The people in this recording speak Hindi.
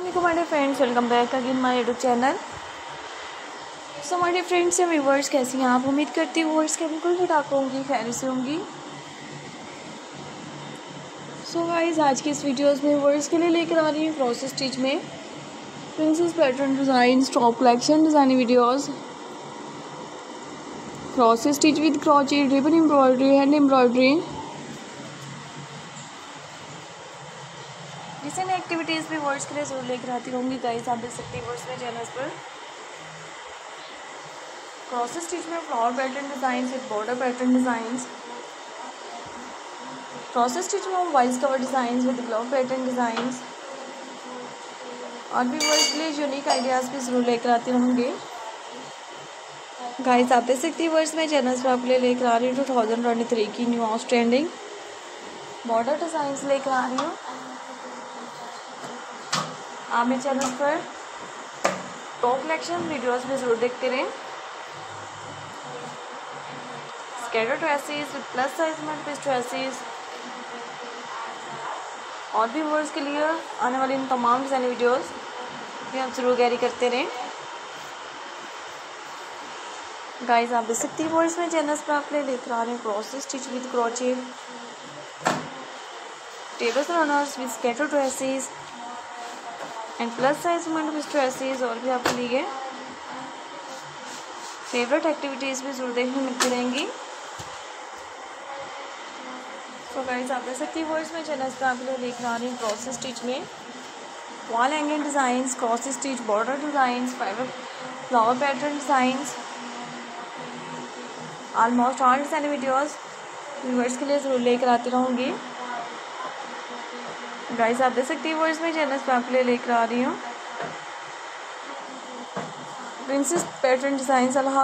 Aslam my friends welcome back again my YouTube channel so my friends या व्यूवर्स कैसी हैं आप? उम्मीद करती हूँ वर्ड्स के बिल्कुल भी ठाक होंगी खैर से होंगी। सो गाइस आज की इस वीडियोस में वर्ड्स के लिए लेकर आ रही हूँ प्रोसेस स्टिच में। Princess pattern design stop collection designing videos process stitch with crochet ribbon embroidery hand embroidery recent activities भी वर्ड्स के लिए ज़रूर लेकर आती रहूँगी गाइस आप देख सकते हैं वर्ड्स में चैनल्स पर क्रॉस स्टिच में flower pattern design with border pattern design cross stitch में wise cover design with glove pattern design और भी वर्ड्स के लिए यूनिक आइडियाज़ भी ज़रूर लेकर आती रहूँगी गाइस आप देख सकती हैं वर्ड्स में चैनल्स पर आपके लिए लेकर आ रही हूँ टू थाउज़ेंड ट्वेंटी थ्री की न्यू आउटस्टैंडिंग बॉर्डर डिज़ाइंस लेकर आ रही हूँ. आप मेरे चैनल पर टॉप कलेक्शन वीडियोस भी ज़रूर देखते रहें। Skater dresses with plus size में पीस ड्रेसेस और भी वर्ड्स के लिए आने वाली इन तमाम डिज़ाइन वीडियोस भी आप ज़रूर कैरी करते रहें। गाइस आप देख सकती हैं वर्ड्स में चैनल्स पर आप लेकर आ रहे हैं cross stitch with crochet table runners with skater dresses and plus size में ड्रेसेस और भी आपके लिए फेवरेट एक्टिविटीज़ भी ज़रूर देखने मिलती रहेंगी। तो गाइस आप देख सकती हैं वर्ड्स में चैनल्स पर आपके लिए आ रही हूँ क्रॉस स्टिच में। Wall hanging designs cross stitch border designs fiber flower pattern designs almost all design videos viewers के लिए ज़रूर लेकर आती रहूँगी। गाइस आप देख सकती हैं वो इसमें चैनल्स पे आपके लेकर आ रही हूँ। प्रिंसेस पैटर्न डिज़ाइन अल्लाह